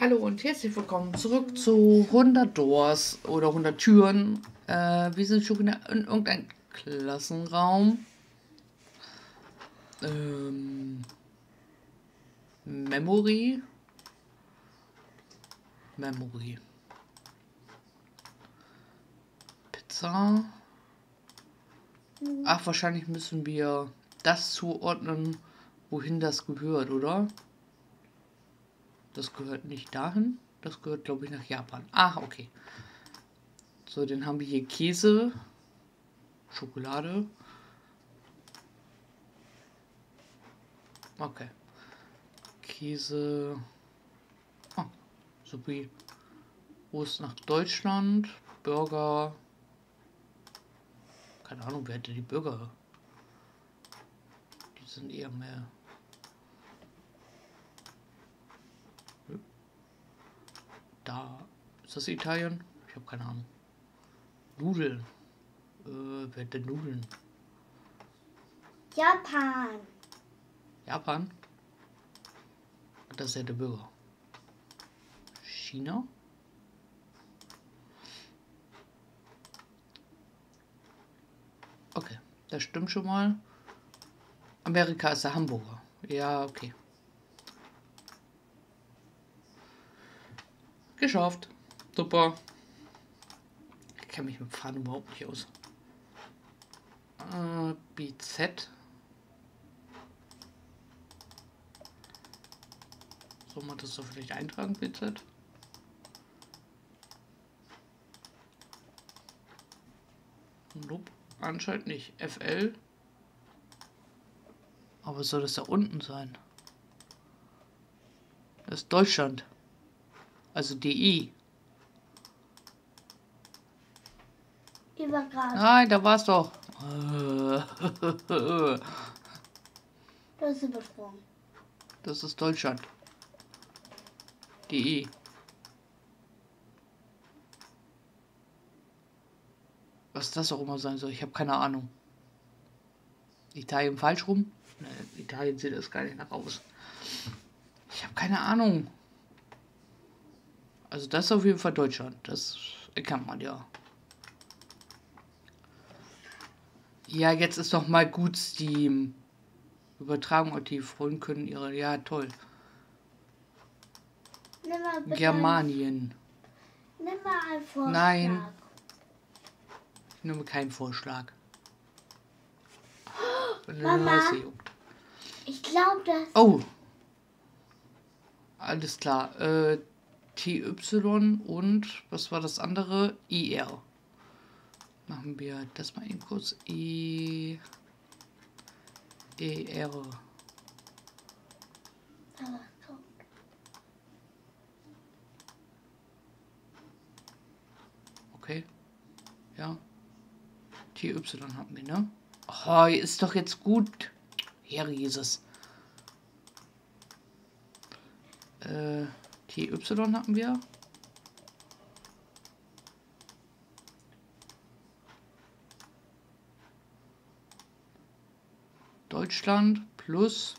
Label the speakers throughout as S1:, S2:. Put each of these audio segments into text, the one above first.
S1: Hallo und herzlich willkommen zurück zu 100 Doors oder 100 Türen. Äh, wir sind schon in irgendeinem Klassenraum. Ähm, Memory. Memory. Pizza. Ach, wahrscheinlich müssen wir das zuordnen, wohin das gehört, oder? Das gehört nicht dahin. Das gehört, glaube ich, nach Japan. Ah, okay. So, dann haben wir hier Käse, Schokolade. Okay. Käse. Ah, sowie Wo ist nach Deutschland? Burger. Keine Ahnung, wer hätte die Burger? Die sind eher mehr Da. Ist das Italien? Ich habe keine Ahnung. Nudeln. Äh, wer hat denn Nudeln?
S2: Japan.
S1: Japan? Das ist ja der Bürger. China? Okay, das stimmt schon mal. Amerika ist der Hamburger. Ja, okay. Geschafft. Super. Ich kenne mich mit Fahren überhaupt nicht aus. Äh, BZ. Soll man das so vielleicht eintragen, BZ? Nope, anscheinend nicht. FL. Aber soll das da unten sein? Das ist Deutschland. Also DI.
S2: Übergrad.
S1: Nein, da war es doch.
S2: Das ist übersprungen.
S1: Das ist Deutschland. DI. Was das auch immer sein soll, ich habe keine Ahnung. Italien falsch rum? Ne, Italien sieht das gar nicht nach aus. Ich habe keine Ahnung. Also das ist auf jeden Fall Deutschland. Das erkennt man ja. Ja, jetzt ist doch mal gut Steam. Übertragung und die Freunde können ihre. Ja, toll.
S2: Nimm mal bitte
S1: Germanien.
S2: Nimm mal einen Vorschlag.
S1: Nein. Ich nehme keinen Vorschlag. Wenn
S2: Mama. Ich glaube, das.
S1: Oh. Alles klar. Äh, TY und was war das andere? IR. Machen wir das mal eben kurz. I. ER. Okay. Ja. TY hatten wir, ne? Oh, ist doch jetzt gut. Herr Jesus. Äh, TY hatten wir. Deutschland plus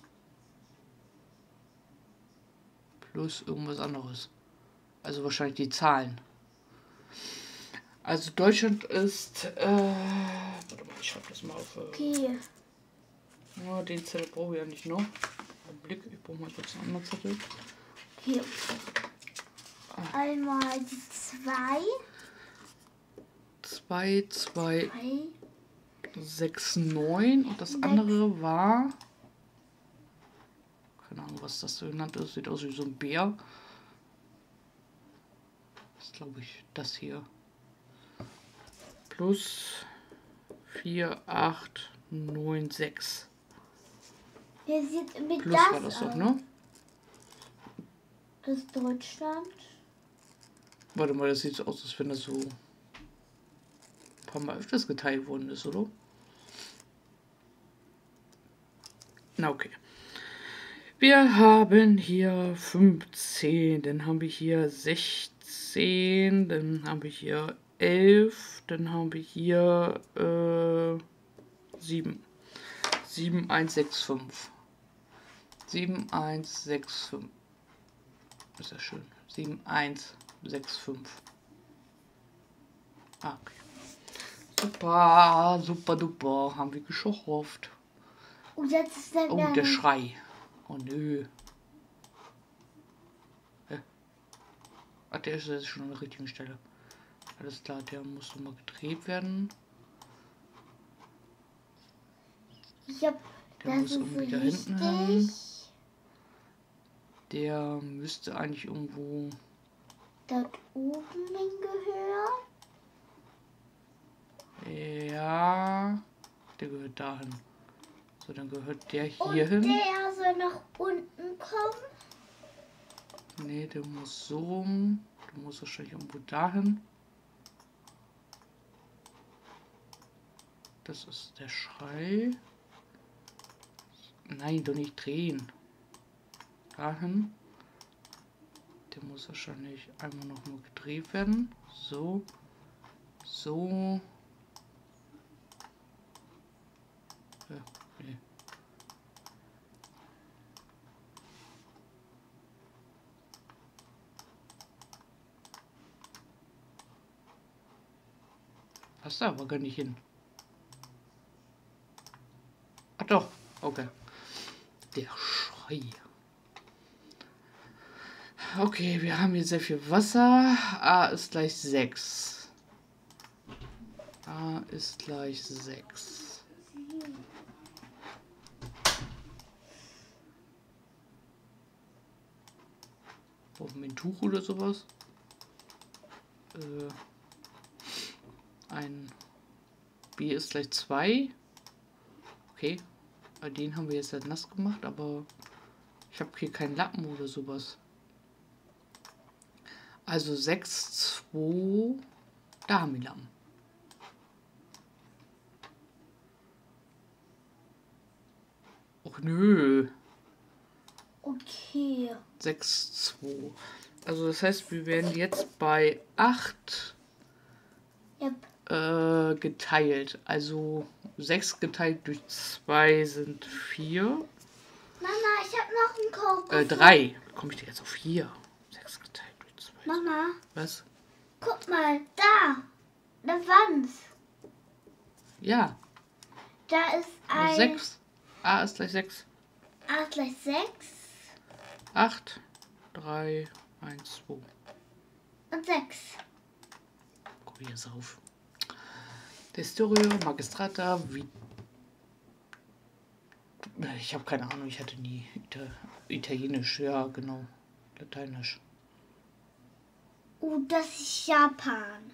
S1: plus irgendwas anderes. Also wahrscheinlich die Zahlen. Also Deutschland ist. Äh, warte mal, ich schreibe das mal auf. Äh,
S2: Okay.
S1: ja, den Zettel brauche ich ja nicht noch. Augenblick, ich brauche mal kurz einen anderen Zettel.
S2: Hier. Einmal die zwei.
S1: 2, 2,
S2: Drei.
S1: 6, 9 und das
S2: Sechs.
S1: andere war. Keine Ahnung, was das so genannt ist. Sieht aus wie so ein Bär. Das ist, glaube ich, das hier. Plus 4, 8, 9, 6.
S2: Hier sieht mit
S1: Plus
S2: das
S1: war das doch, ne?
S2: Ist Deutschland.
S1: Warte mal, das sieht so aus, als wenn das so ein paar Mal öfters geteilt worden ist, oder? Na okay. Wir haben hier 15, dann haben wir hier 16, dann haben wir hier 11, dann haben wir hier äh, 7. 7, 1, 6, 5. 7, 1, 6, 5. Ist ja schön. 7, 1, 6, 5. Ah, okay. Super, super duper. Haben wir geschafft.
S2: Und jetzt ist der
S1: Oh, der Schrei. Oh nö. Hä? Ach, der ist jetzt schon an der richtigen Stelle. Alles klar, der muss nochmal gedreht werden.
S2: Ich hab
S1: Der
S2: das
S1: muss
S2: ist
S1: irgendwie da hinten hin. Der müsste eigentlich irgendwo.
S2: Dort oben hingehört.
S1: Ja. Der gehört dahin. So, dann gehört der
S2: Und
S1: hier hin.
S2: der soll nach unten kommen.
S1: Nee, der muss so rum. Der muss wahrscheinlich irgendwo dahin. Das ist der Schrei. Nein, doch nicht drehen. Dahin. Der muss wahrscheinlich einmal noch mal gedreht werden. So. So. Ja. Passt aber gar nicht hin. Ach doch, okay. Der Schrei. Okay, wir haben hier sehr viel Wasser. A ist gleich 6. A ist gleich 6. Brauchen wir ein Tuch oder sowas? Äh, ein B ist gleich 2. Okay. Den haben wir jetzt halt nass gemacht, aber ich habe hier keinen Lappen oder sowas. Also 6, 2. Da haben wir Lappen. Och nö.
S2: Okay.
S1: 6, 2. Also das heißt, wir werden jetzt bei 8
S2: Yep.
S1: äh, geteilt. Also 6 geteilt durch 2 sind 4.
S2: Mama, ich hab noch einen Code.
S1: Äh,
S2: gefunden.
S1: 3. Komme ich dir jetzt auf 4? 6 geteilt durch 2.
S2: Mama,
S1: Was?
S2: guck mal, da. Eine Wand.
S1: Ja,
S2: Da ist ein
S1: 6. A ist gleich 6.
S2: A ist gleich 6
S1: 8, 3, 1, 2.
S2: und 6.
S1: Guck jetzt auf. Testorio, Magistrata, wie. Ich habe keine Ahnung, ich hatte nie Ita Italienisch, ja, genau. Lateinisch.
S2: Oh, das ist Japan.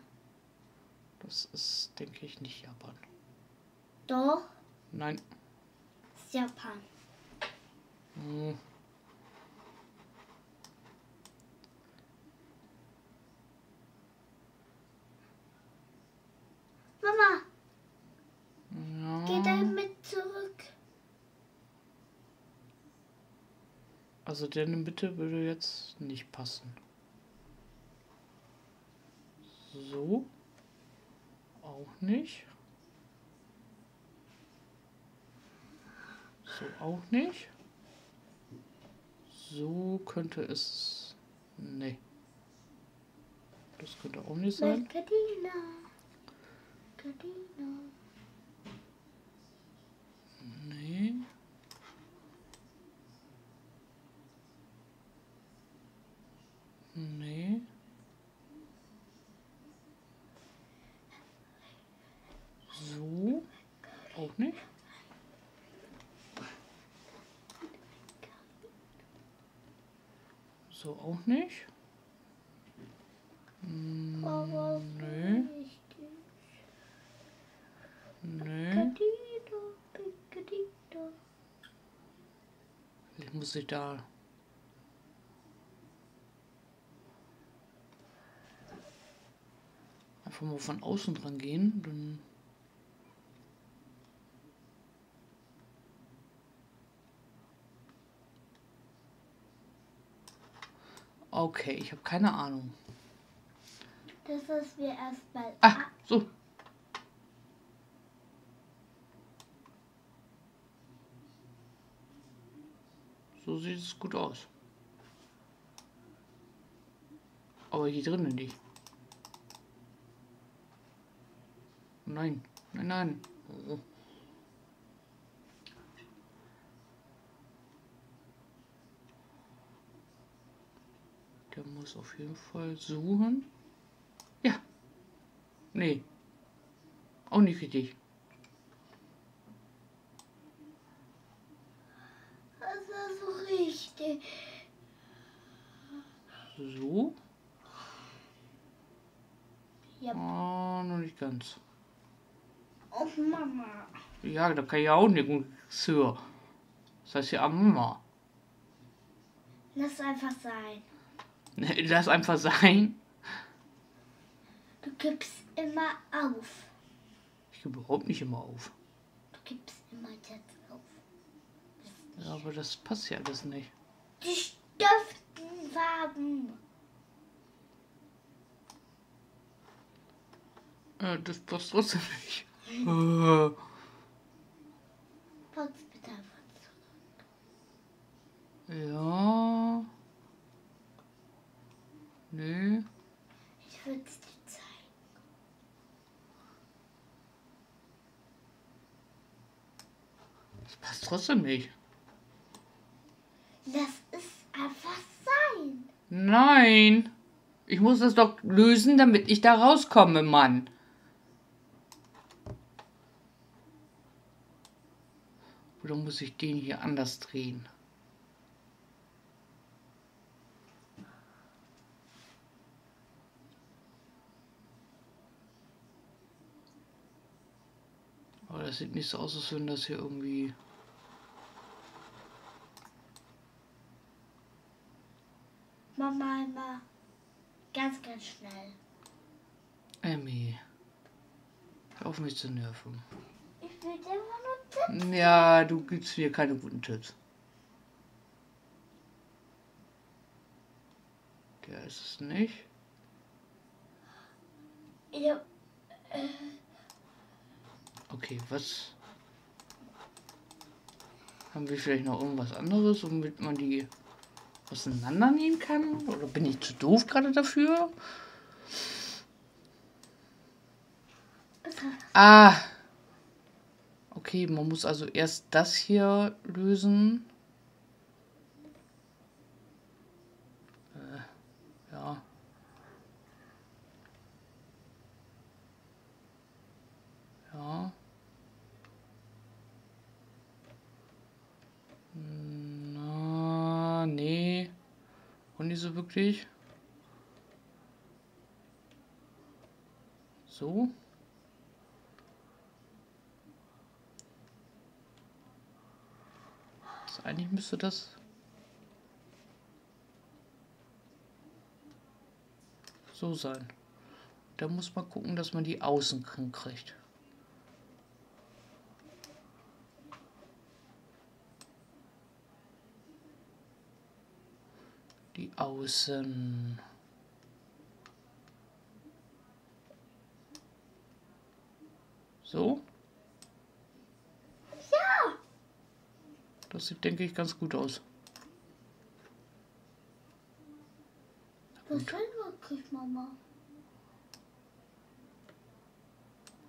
S1: Das ist, denke ich, nicht Japan.
S2: Doch,
S1: Nein.
S2: ist Japan.
S1: Hm.
S2: Mama,
S1: Ja.
S2: geh da mit zurück.
S1: Also der in der Mitte würde jetzt nicht passen. So. Auch nicht. So auch nicht. So könnte es. Nee. Das könnte auch nicht sein.
S2: Mit Kadina. Kadina.
S1: Nee. Nee. So. Auch nicht. So auch nicht. Hm,
S2: Aber
S1: nee.
S2: richtig.
S1: Nee.
S2: Kadina, Kadina.
S1: Ich muss ich da. Einfach mal von außen dran gehen, dann. Okay, ich habe keine Ahnung.
S2: Das ist wir erstmal.
S1: Ah, so. So sieht es gut aus. Aber hier drinnen nicht. Nein, nein, nein. Muss auf jeden Fall suchen. Ja. Nee. Auch nicht richtig.
S2: Das ist so richtig.
S1: So.
S2: Ja.
S1: Ah, noch nicht ganz.
S2: Oh Mama.
S1: Ja, da kann ich auch nicht Sir. Das heißt ja Mama.
S2: Lass einfach sein.
S1: Lass einfach sein.
S2: Du gibst immer auf.
S1: Ich gebe überhaupt nicht immer auf.
S2: Du gibst immer jetzt auf.
S1: Ja, aber das passt ja alles nicht.
S2: Die Stiftenfarben.
S1: Äh, das passt trotzdem nicht.
S2: Pack's bitte einfach zurück.
S1: ja. Nee.
S2: Ich würde es dir zeigen.
S1: Das passt trotzdem nicht.
S2: Lass es einfach sein.
S1: Nein. Ich muss das doch lösen, damit ich da rauskomme, Mann. Oder muss ich den hier anders drehen? Aber das sieht nicht so aus, als wenn das hier irgendwie...
S2: Mama immer ganz, ganz schnell.
S1: Emmy. Hör auf mich zu nerven.
S2: Ich will dir immer nur Tipps.
S1: Ja, du gibst mir keine guten Tipps. Der ist es nicht.
S2: Ja,
S1: Okay, was? Haben wir vielleicht noch irgendwas anderes, womit man die auseinandernehmen kann? Oder bin ich zu doof gerade dafür? Ah. Okay, man muss also erst das hier lösen. Äh, ja. Ja. Na, nee. Nicht so wirklich. So. Also eigentlich müsste das so sein. Da muss man gucken, dass man die außen kriegt. Die Außen. So?
S2: ja.
S1: Das sieht, denke ich, ganz gut aus.
S2: Wirklich, Mama?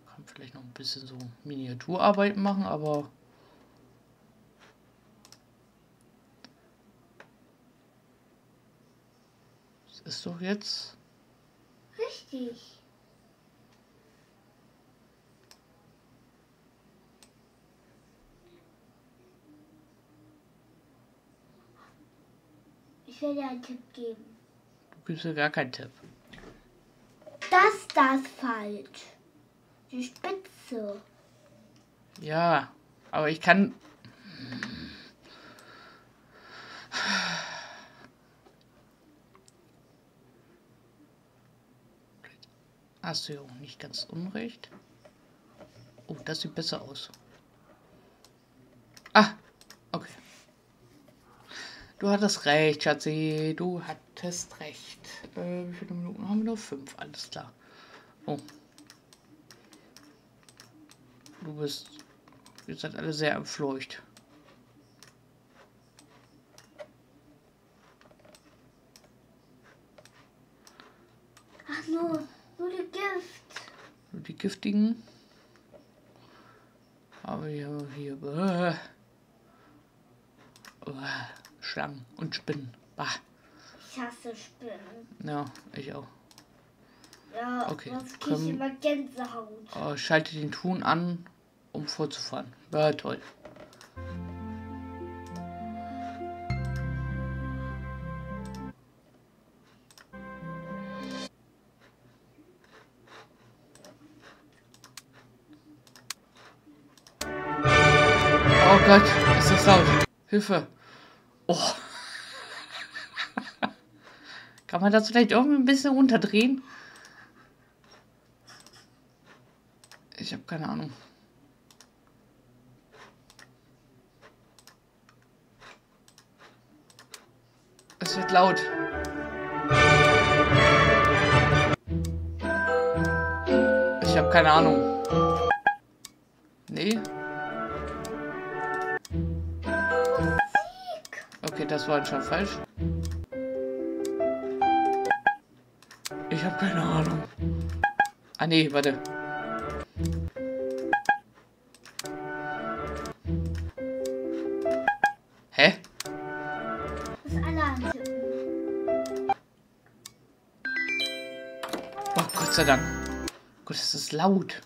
S1: Kann vielleicht noch ein bisschen so Miniaturarbeiten machen, aber das ist doch jetzt.
S2: Richtig. Ich will dir einen Tipp geben.
S1: Du gibst ja gar keinen Tipp.
S2: Das, das falsch. Die Spitze.
S1: Ja, aber ich kann. Hast du ja auch nicht ganz unrecht. Oh, das sieht besser aus. Ah, okay. Du hattest recht, Schatzi. Du hattest recht. Äh, wie viele Minuten haben wir noch? Fünf, alles klar. Oh. Du bist. Ihr seid alle sehr entfleucht.
S2: Nur, nur die Gift.
S1: Nur die giftigen. Aber hier, hier, äh, äh, Schlangen und Spinnen. Bah.
S2: Ich hasse Spinnen.
S1: Ja, ich auch.
S2: Ja,
S1: Okay,
S2: sonst krieg ich immer Gänsehaut.
S1: Äh, schalte den Ton an, um vorzufahren. Ja, toll. Gott, ist das laut. Hilfe. Oh. Kann man das vielleicht irgendwie ein bisschen runterdrehen? Ich habe keine Ahnung. Es wird laut. Ich habe keine Ahnung. Nee. Okay, das war schon falsch. Ich habe keine Ahnung. Ah nee, warte. Hä?
S2: Das antippen.
S1: Oh, Gott sei Dank. Gott, es ist laut.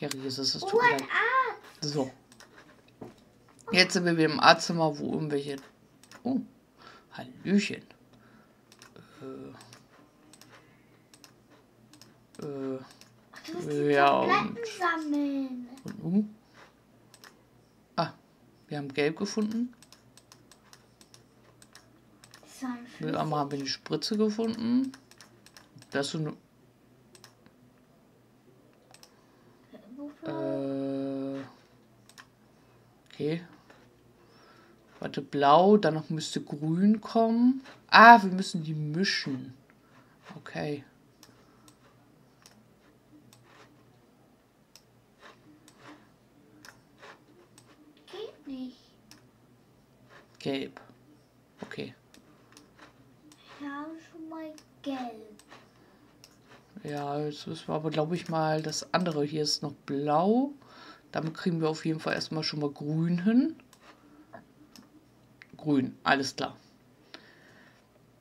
S1: Ja, Jesus, es tut
S2: Oh,
S1: mir leid. So. Jetzt sind wir wieder im Arztzimmer, wo irgendwelche. Oh, Hallöchen. Äh. Äh.
S2: Die
S1: Ja, und-
S2: sammeln.
S1: Und nun? Ah, wir haben Gelb gefunden. Einmal haben wir die Spritze gefunden. Das ist eine. Warte, blau, danach müsste grün kommen. Ah, wir müssen die mischen. Okay.
S2: Geht nicht.
S1: Gelb. Okay.
S2: Ich habe schon mal gelb.
S1: Ja, jetzt müssen wir aber, glaube ich, mal das andere. Hier ist noch blau. Damit kriegen wir auf jeden Fall erstmal schon mal grün hin. Grün, alles klar.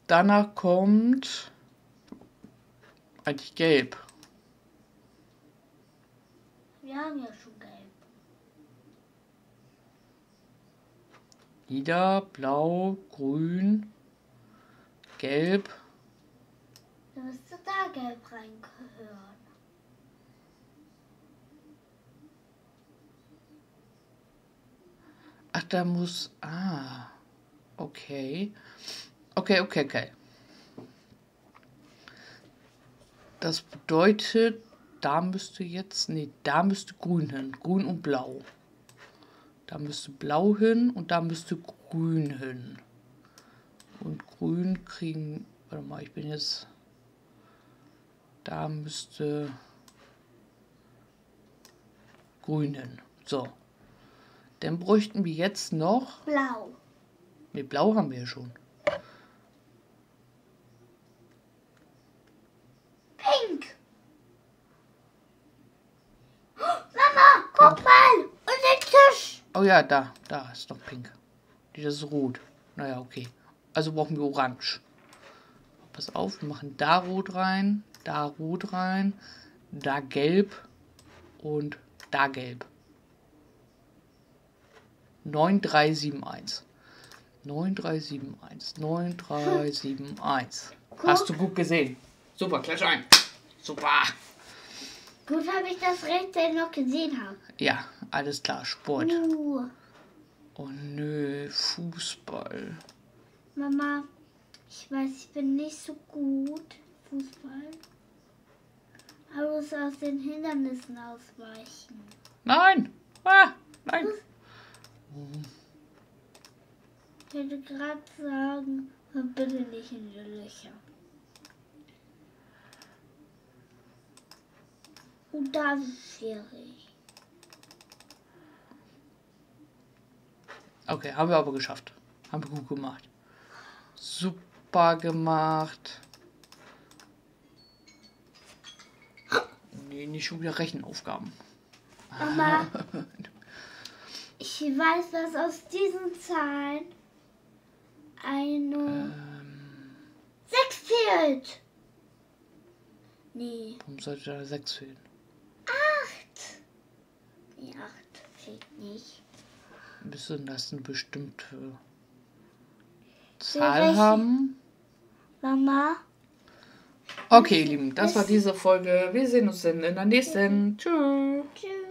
S1: Danach kommt eigentlich gelb.
S2: Wir haben ja schon gelb.
S1: Lila, blau, grün, gelb.
S2: Da müsste da gelb reingehören.
S1: Ach, da muss. Ah. Okay. Okay, okay, okay. Das bedeutet, da müsste jetzt. Nee, da müsste grün hin. Grün und blau. Da müsste blau hin und da müsste grün hin. Und grün kriegen. Warte mal, ich bin jetzt. Da müsste grün hin. So. Dann bräuchten wir jetzt noch.
S2: Blau.
S1: Ne, blau haben wir ja schon.
S2: Pink. Mama, guck mal. Und den Tisch.
S1: Oh ja, da, da ist noch pink. Das ist rot. Naja, okay. Also brauchen wir orange. Pass auf, wir machen da rot rein, da rot rein, da gelb und da gelb. 9371. 9371. 9371. Hast du gut gesehen. Super, klatsch ein. Super.
S2: Gut habe ich das rechtzeitig noch gesehen habe.
S1: Ja, alles klar, Sport.
S2: Uh,
S1: Oh nö, Fußball.
S2: Mama, ich weiß, ich bin nicht so gut Fußball. Aber du musst aus den Hindernissen ausweichen.
S1: Nein! Ah, nein!
S2: Ich würde gerade sagen, bitte nicht in die Löcher. Und da ist schwierig.
S1: Okay, haben wir aber geschafft. Haben wir gut gemacht. Super gemacht. Nee, nicht schon wieder Rechenaufgaben.
S2: Mama, ich weiß, dass aus diesen Zahlen eine
S1: Ähm,
S2: 6 fehlt. Nee,
S1: warum sollte da 6 fehlen?
S2: 8. Nee, 8 fehlt nicht.
S1: Müsste das eine bestimmte Zahl haben?
S2: Mama,
S1: Okay, ihr Lieben, das war diese Folge. Wir sehen uns dann in der nächsten. Tschüss.
S2: tschüss.